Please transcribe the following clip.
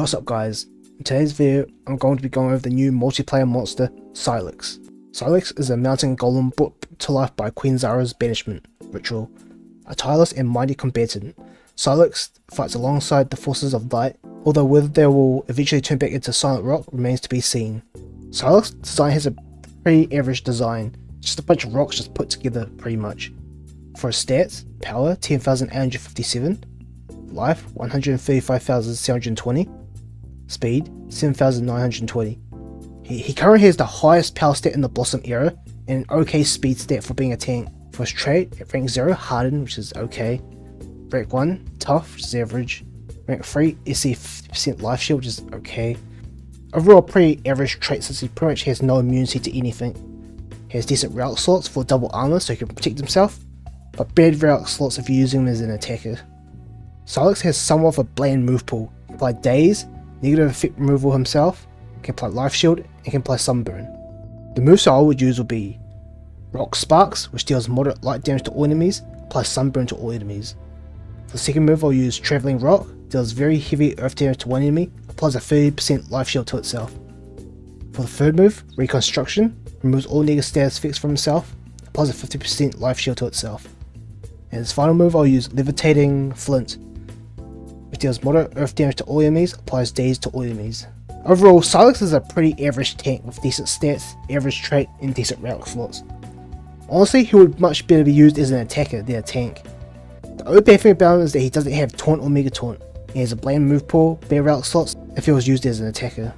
What's up guys, in today's video I'm going to be going over the new multiplayer monster Silex. Silex is a mountain golem brought to life by Queen Zara's banishment ritual. A tireless and mighty combatant, Silex fights alongside the forces of light, although whether they will eventually turn back into Silent Rock remains to be seen. Silex's design has a pretty average design, just a bunch of rocks just put together pretty much. For his stats, power 10,857, life 135,720, speed 7,920. He, he currently has the highest power stat in the Blossom era and an okay speed stat for being a tank. For his trait, at rank 0, Harden, which is okay. Rank 1, Tough, which is average. Rank 3, SC 50% life shield, which is okay. Overall, pretty average trait since he pretty much has no immunity to anything. He has decent relic slots for double armor so he can protect himself, but bad relic slots if you're using him as an attacker. Silex has somewhat of a bland move pool. He can apply Daze, negative effect removal himself, can play Life Shield, and can play Sunburn. The moves I would use will be Rock Sparks, which deals moderate light damage to all enemies, plus Sunburn to all enemies. For the second move I'll use Travelling Rock, deals very heavy earth damage to one enemy, applies a 30% life shield to itself. For the third move, Reconstruction, removes all negative status effects from himself, applies a 50% life shield to itself. And his final move I'll use Levitating Flint, deals moderate earth damage to all enemies, applies daze to all enemies. Overall, Silex is a pretty average tank with decent stats, average trait, and decent relic slots. Honestly, he would much better be used as an attacker than a tank. The only bad thing about him is that he doesn't have taunt or mega taunt. He has a bland move pool, bare relic slots if he was used as an attacker.